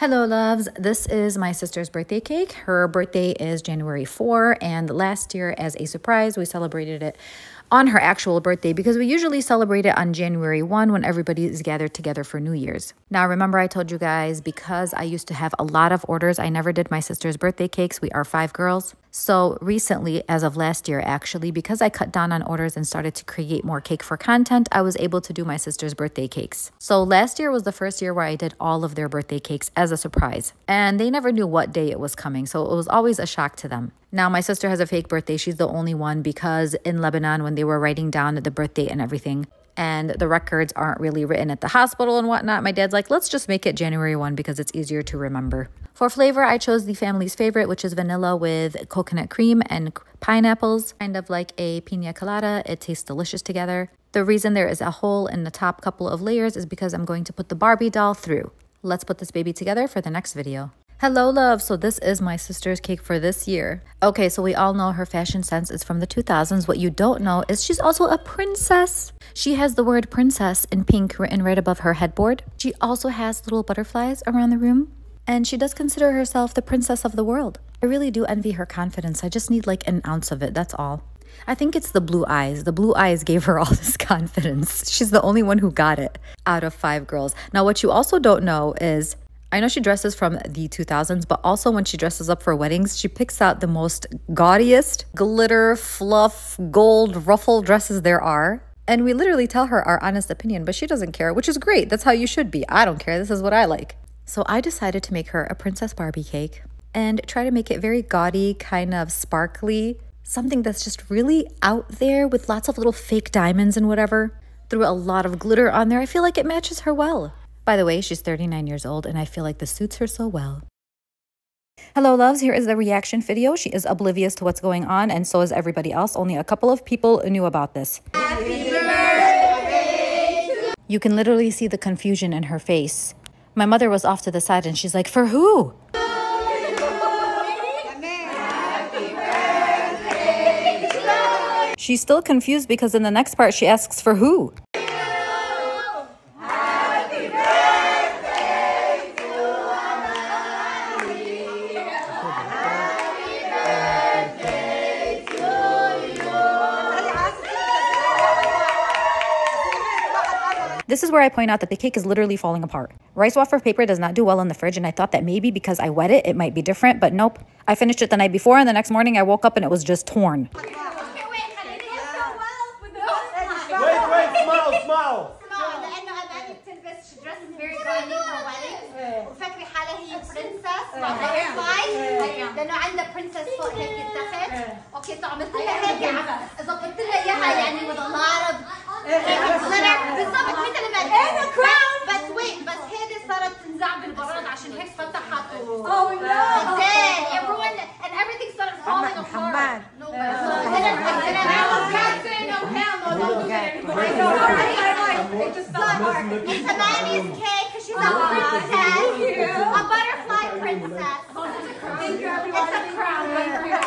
Hello, loves. This is my sister's birthday cake. Her birthday is January 4, and last year, as a surprise, we celebrated it on her actual birthday because we usually celebrate it on January 1 when everybody is gathered together for New Year's. Now, remember, I told you guys because I used to have a lot of orders, I never did my sister's birthday cakes. We are five girls. So, recently, as of last year, actually, because I cut down on orders and started to create more cake for content, I was able to do my sister's birthday cakes. So, last year was the first year where I did all of their birthday cakes as a surprise. And they never knew what day it was coming, so it was always a shock to them. Now, my sister has a fake birthday. She's the only one because in Lebanon, when they were writing down the birthday and everything, and the records aren't really written at the hospital and whatnot, my dad's like, let's just make it January 1 because it's easier to remember. For flavor, I chose the family's favorite, which is vanilla with coconut cream and pineapples, kind of like a pina colada. It tastes delicious together. The reason there is a hole in the top couple of layers is because I'm going to put the Barbie doll through. Let's put this baby together for the next video. Hello, love. So, this is my sister's cake for this year. Okay, so we all know her fashion sense is from the 2000s. What you don't know is she's also a princess. She has the word princess in pink written right above her headboard. She also has little butterflies around the room. And she does consider herself the princess of the world. I really do envy her confidence. I just need like an ounce of it, that's all. I think it's the blue eyes. The blue eyes gave her all this confidence. She's the only one who got it out of five girls. Now, what you also don't know is I know she dresses from the 2000s, but also when she dresses up for weddings, she picks out the most gaudiest glitter, fluff, gold, ruffle dresses there are. And we literally tell her our honest opinion, but she doesn't care, which is great. That's how you should be. I don't care. This is what I like. So I decided to make her a Princess Barbie cake and try to make it very gaudy, kind of sparkly, something that's just really out there with lots of little fake diamonds and whatever. Threw a lot of glitter on there. I feel like it matches her well. By the way, she's 39 years old, and I feel like this suits her so well. Hello, loves. Here is the reaction video. She is oblivious to what's going on, and so is everybody else. Only a couple of people knew about this. You can literally see the confusion in her face. My mother was off to the side, and she's like, For who? She's still confused because in the next part, she asks, For who? This is where I point out that the cake is literally falling apart. Rice wafer paper does not do well in the fridge, and I thought that maybe because I wet it, it might be different, but nope. I finished it the night before, and the next morning I woke up and it was just torn. Wait, wait, smile, smile. وفاكره حالها هي برنسس مع باترفلاي لانه عندها برنسس فوق هيك تحت اوكي سو عملت لها هيك ظبطت لها اياها يعني with a lot of بالضبط مثل ما انا كراون بس وين بس هيدي صارت تنزع بالبراد عشان هيك فتحت Oh no! Then it ruined and everything started falling apart. No, so then no hell no, don't do that anymore. It just fell apart. It's Amani's cake because she's a princess. A butterfly princess. Thank you, everyone. It's a crown. Yeah. I am a butterfly